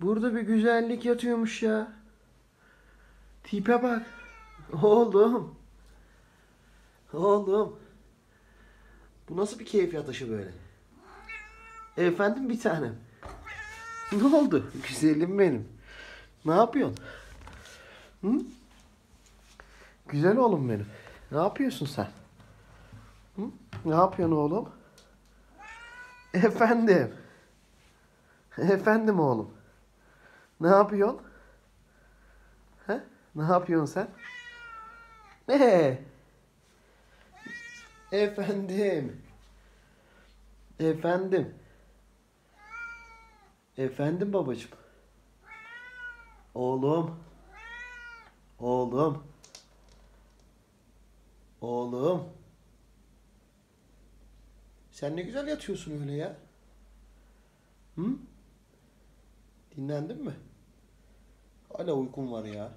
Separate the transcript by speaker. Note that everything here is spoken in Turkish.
Speaker 1: Burada bir güzellik yatıyormuş ya. Tipe bak. Oğlum. Oğlum. Bu nasıl bir keyif yatışı böyle? Efendim bir tanem. Ne oldu? Güzelim benim. Ne yapıyorsun? Hı? Güzel oğlum benim. Ne yapıyorsun sen? Hı? Ne yapıyorsun oğlum? Efendim. Efendim oğlum. Ne yapıyorsun? He? Ne yapıyorsun sen? Ne? Efendim. Efendim. Efendim babacığım. Oğlum. Oğlum. Oğlum. Sen ne güzel yatıyorsun öyle ya. Hı? Dinlendin mi? Hala uykun var ya.